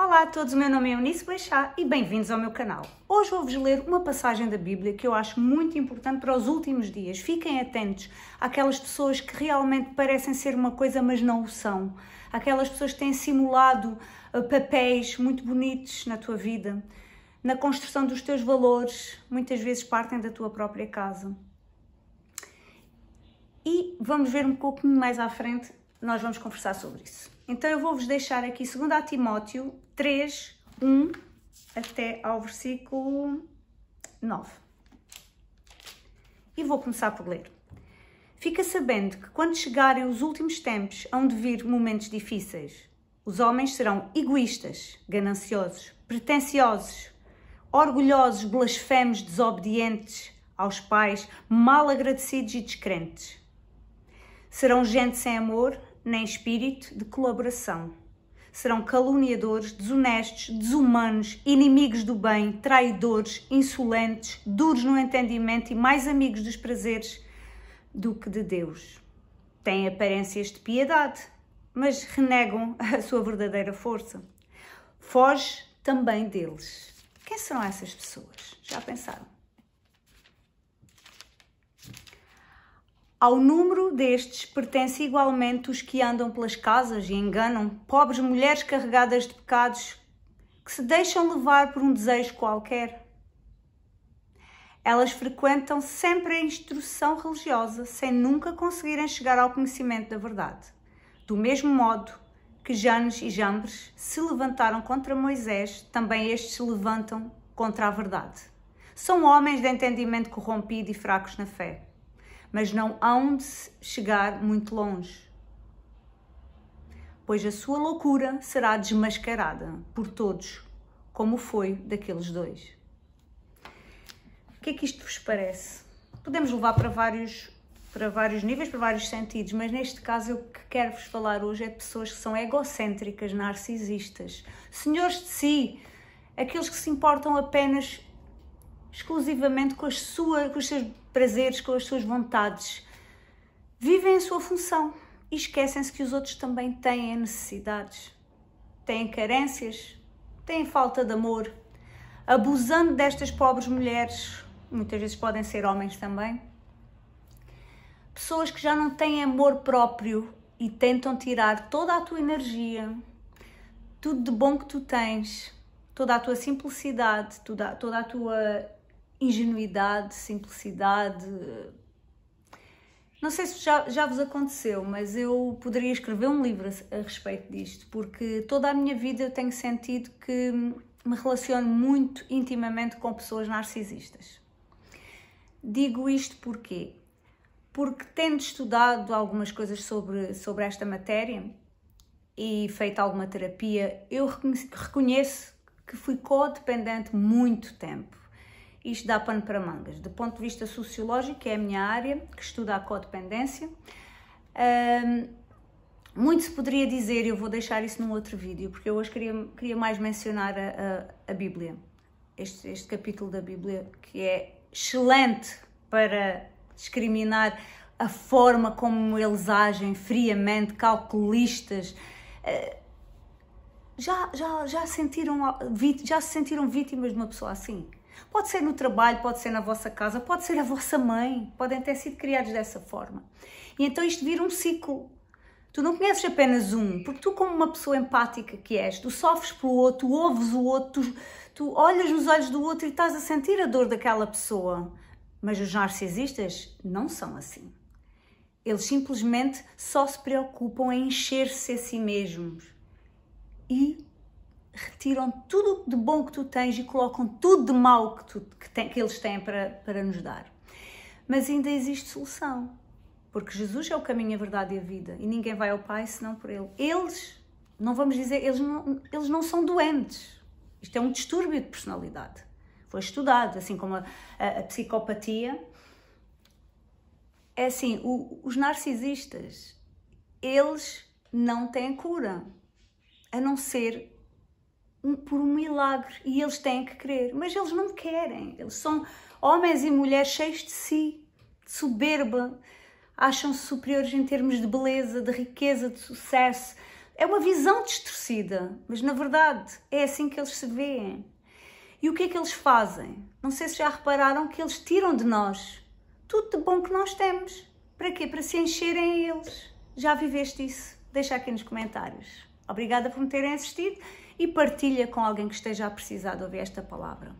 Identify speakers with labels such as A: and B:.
A: Olá a todos, meu nome é Eunice Beixá e bem-vindos ao meu canal. Hoje vou-vos ler uma passagem da Bíblia que eu acho muito importante para os últimos dias. Fiquem atentos àquelas pessoas que realmente parecem ser uma coisa, mas não o são. Aquelas pessoas que têm simulado uh, papéis muito bonitos na tua vida, na construção dos teus valores, muitas vezes partem da tua própria casa. E vamos ver um pouquinho mais à frente, nós vamos conversar sobre isso. Então eu vou-vos deixar aqui 2 Timóteo 3, 1 até ao versículo 9. E vou começar por ler. Fica sabendo que quando chegarem os últimos tempos, hão de vir momentos difíceis. Os homens serão egoístas, gananciosos, pretensiosos, orgulhosos, blasfemos, desobedientes aos pais, mal agradecidos e descrentes. Serão gente sem amor, nem espírito de colaboração. Serão caluniadores, desonestos, desumanos, inimigos do bem, traidores, insolentes, duros no entendimento e mais amigos dos prazeres do que de Deus. Têm aparências de piedade, mas renegam a sua verdadeira força. Foge também deles. Quem serão essas pessoas? Já pensaram? Ao número destes pertence igualmente os que andam pelas casas e enganam pobres mulheres carregadas de pecados que se deixam levar por um desejo qualquer. Elas frequentam sempre a instrução religiosa sem nunca conseguirem chegar ao conhecimento da verdade. Do mesmo modo que Janes e Jambres se levantaram contra Moisés, também estes se levantam contra a verdade. São homens de entendimento corrompido e fracos na fé mas não hão de chegar muito longe, pois a sua loucura será desmascarada por todos, como foi daqueles dois. O que é que isto vos parece? Podemos levar para vários, para vários níveis, para vários sentidos, mas neste caso o que quero vos falar hoje é de pessoas que são egocêntricas, narcisistas, senhores de si, aqueles que se importam apenas exclusivamente com, as suas, com os seus prazeres, com as suas vontades. Vivem a sua função e esquecem-se que os outros também têm necessidades, têm carências, têm falta de amor. Abusando destas pobres mulheres, muitas vezes podem ser homens também, pessoas que já não têm amor próprio e tentam tirar toda a tua energia, tudo de bom que tu tens, toda a tua simplicidade, toda, toda a tua ingenuidade, simplicidade. Não sei se já, já vos aconteceu, mas eu poderia escrever um livro a, a respeito disto, porque toda a minha vida eu tenho sentido que me relaciono muito intimamente com pessoas narcisistas. Digo isto porquê? Porque tendo estudado algumas coisas sobre, sobre esta matéria e feito alguma terapia, eu reconheço que fui codependente muito tempo isto dá pano para mangas. Do ponto de vista sociológico, que é a minha área, que estuda a codependência, um, muito se poderia dizer, eu vou deixar isso num outro vídeo, porque eu hoje queria, queria mais mencionar a, a, a Bíblia, este, este capítulo da Bíblia, que é excelente para discriminar a forma como eles agem, friamente, calculistas. Uh, já, já, já, sentiram, já se sentiram vítimas de uma pessoa assim? Pode ser no trabalho, pode ser na vossa casa, pode ser a vossa mãe, podem ter sido criados dessa forma. E então isto vira um ciclo. Tu não conheces apenas um, porque tu, como uma pessoa empática que és, tu sofres pelo outro, tu ouves o outro, tu, tu olhas nos olhos do outro e estás a sentir a dor daquela pessoa. Mas os narcisistas não são assim. Eles simplesmente só se preocupam em encher-se a si mesmos e retiram tudo de bom que tu tens e colocam tudo de mau que, tu, que, tem, que eles têm para, para nos dar. Mas ainda existe solução, porque Jesus é o caminho, a verdade e a vida, e ninguém vai ao Pai senão por Ele. Eles, não vamos dizer, eles não, eles não são doentes. Isto é um distúrbio de personalidade. Foi estudado, assim como a, a, a psicopatia. É assim, o, os narcisistas, eles não têm cura, a não ser um, por um milagre e eles têm que crer, mas eles não querem. Eles são homens e mulheres cheios de si, de soberba, acham-se superiores em termos de beleza, de riqueza, de sucesso. É uma visão distorcida, mas na verdade é assim que eles se veem. E o que é que eles fazem? Não sei se já repararam que eles tiram de nós tudo de bom que nós temos. Para quê? Para se encherem eles. Já viveste isso? Deixa aqui nos comentários. Obrigada por me terem assistido e partilha com alguém que esteja a precisar de ouvir esta palavra.